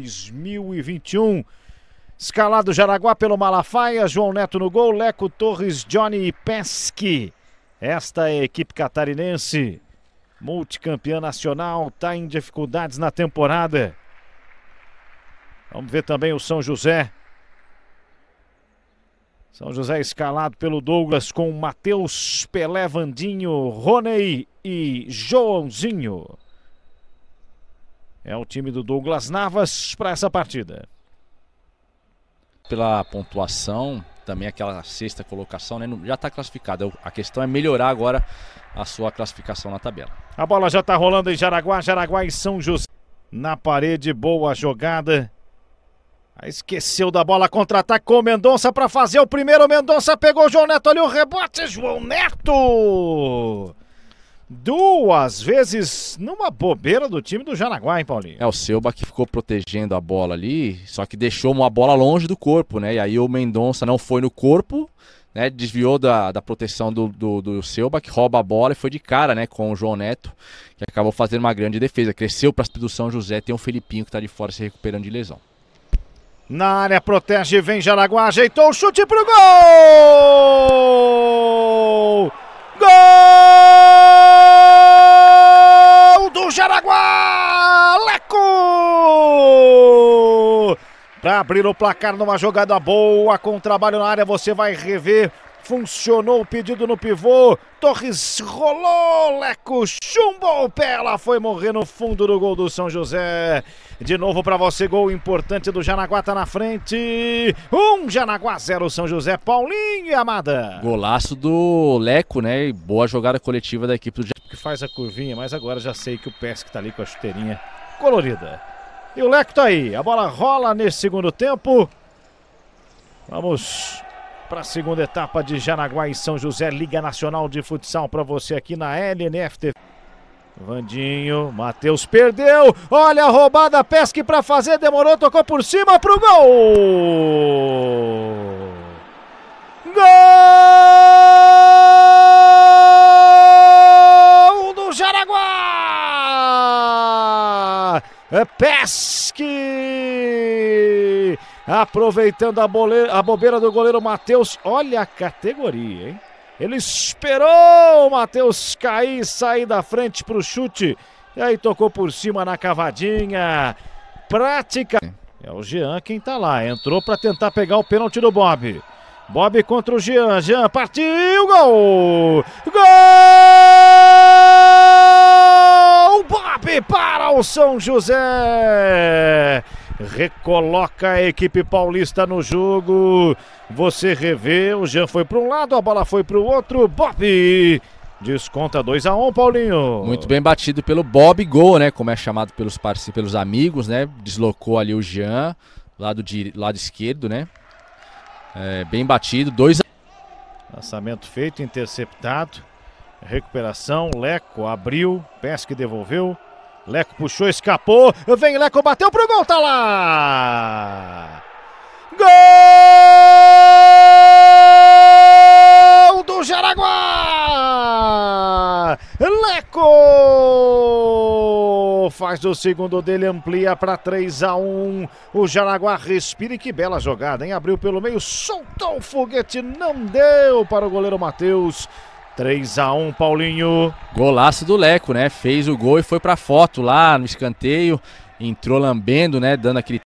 2021. Escalado Jaraguá pelo Malafaia, João Neto no gol, Leco Torres, Johnny Pesque. Esta é a equipe catarinense, multicampeã nacional, está em dificuldades na temporada. Vamos ver também o São José. São José escalado pelo Douglas com Matheus, Pelé, Vandinho, Roney e Joãozinho. É o time do Douglas Navas para essa partida. Pela pontuação, também aquela sexta colocação, né, já está classificado. A questão é melhorar agora a sua classificação na tabela. A bola já está rolando em Jaraguá, Jaraguá e São José. Na parede, boa jogada. Esqueceu da bola, contra-ataque com o Mendonça para fazer o primeiro. Mendonça pegou o João Neto ali, o rebote, João Neto! Duas vezes numa bobeira do time do Jaraguá, hein, Paulinho? É, o Selba que ficou protegendo a bola ali, só que deixou uma bola longe do corpo, né? E aí o Mendonça não foi no corpo, né? Desviou da, da proteção do, do, do Selba, que rouba a bola e foi de cara, né? Com o João Neto, que acabou fazendo uma grande defesa. Cresceu para do São José, tem o Felipinho que está de fora se recuperando de lesão. Na área, protege, vem Jaraguá, ajeitou o chute pro gol! Gol! Para abrir o placar numa jogada boa, com trabalho na área, você vai rever. Funcionou o pedido no pivô. Torres rolou, Leco chumbou o pé. Ela foi morrer no fundo do gol do São José. De novo para você, gol importante do Janaguá tá na frente. Um Janaguá, zero São José. Paulinho e Amada. Golaço do Leco, né? Boa jogada coletiva da equipe do que faz a curvinha, mas agora já sei que o Pesque tá ali com a chuteirinha colorida. E o Leco tá aí. A bola rola nesse segundo tempo. Vamos para a segunda etapa de Janaguá e São José, Liga Nacional de Futsal para você aqui na LNFT. Vandinho, Matheus perdeu. Olha a roubada, Pesque para fazer, demorou, tocou por cima pro gol. Gol! Pesque! Aproveitando a, bole... a bobeira do goleiro Matheus. Olha a categoria, hein? Ele esperou o Matheus cair sair da frente para o chute. E aí tocou por cima na cavadinha. Prática. É o Jean quem tá lá. Entrou para tentar pegar o pênalti do Bob. Bob contra o Jean. Jean partiu. Gol! Gol! O São José. Recoloca a equipe paulista no jogo. Você revê, o Jean foi para um lado, a bola foi para o outro. Bob desconta 2 a 1 um, Paulinho. Muito bem batido pelo Bob Gol, né? Como é chamado pelos parceiros, pelos amigos, né? Deslocou ali o Jean, lado, de, lado esquerdo, né? É, bem batido, 2 a Lançamento feito, interceptado. Recuperação, Leco abriu, Pesque devolveu. Leco puxou, escapou. Vem Leco, bateu pro gol, tá lá! Gol do Jaraguá! Leco faz o segundo dele, amplia para 3 a 1. O Jaraguá respira e que bela jogada, hein? Abriu pelo meio, soltou o foguete, não deu para o goleiro Matheus. 3 a 1 Paulinho. Golaço do Leco, né? Fez o gol e foi pra foto lá no escanteio. Entrou lambendo, né? Dando aquele